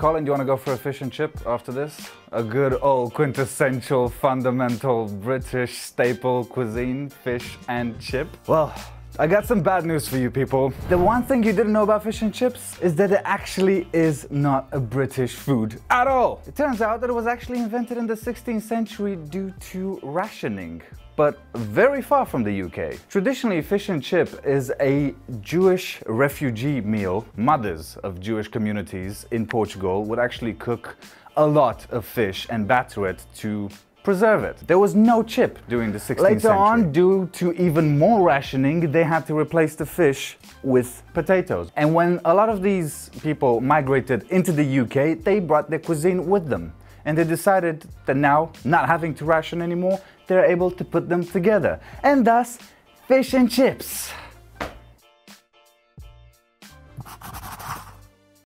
Colin, do you want to go for a fish and chip after this? A good old quintessential, fundamental British staple cuisine, fish and chip? Well, I got some bad news for you people. The one thing you didn't know about fish and chips is that it actually is not a British food at all. It turns out that it was actually invented in the 16th century due to rationing but very far from the UK. Traditionally, fish and chip is a Jewish refugee meal. Mothers of Jewish communities in Portugal would actually cook a lot of fish and batter it to preserve it. There was no chip during the 16th Later century. on, due to even more rationing, they had to replace the fish with potatoes. And when a lot of these people migrated into the UK, they brought their cuisine with them. And they decided that now, not having to ration anymore, they're able to put them together. And thus, fish and chips.